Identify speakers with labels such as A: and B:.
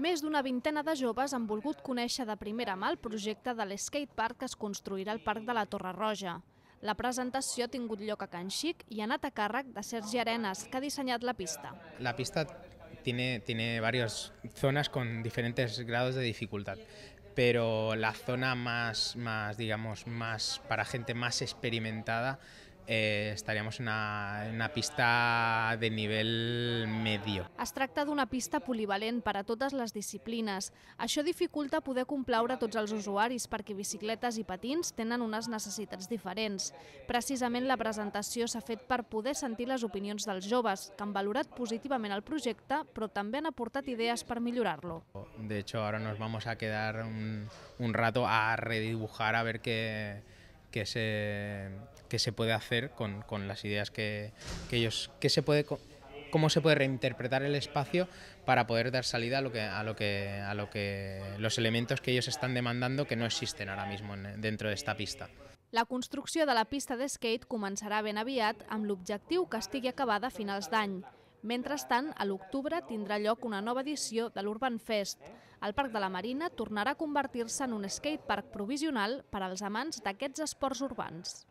A: Més d'una vintena de joves han volgut conèixer de primera mà el projecte de l'skatepark que es construirà al Parc de la Torre Roja. La presentació ha tingut lloc a Can Xic i ha anat a càrrec de Sergi Arenas, que ha dissenyat la pista.
B: La pista tiene, tiene varias zonas con diferentes grados de dificultad, pero la zona más, más digamos, más para gente más experimentada eh, estaríamos en una, en una pista de nivell medio.
A: Es tracta d'una pista polivalent per a totes les disciplines. Això dificulta poder complaure tots els usuaris perquè bicicletes i patins tenen unes necessitats diferents. Precisament la presentació s'ha fet per poder sentir les opinions dels joves, que han valorat positivament el projecte, però també han aportat idees per millorar-lo.
B: De hecho, ahora nos vamos a quedar un, un rato a redibujar a ver qué que se, que se puede hacer con, con las ideas que, que ellos, que se puede, cómo se puede reinterpretar el espacio para poder dar salida a lo que, a lo que, a lo que los elementos que ellos están demandando que no existen ahora mismo en, dentro de esta pista.
A: La construcció de la pista de skate començarà ben aviat amb l'objectiu que estigui acabada a finals d'any. Mentrestant, a l'octubre tindrà lloc una nova edició de l'Urban Fest. El Parc de la Marina tornarà a convertir-se en un skatepark provisional per als amants d'aquests esports urbans.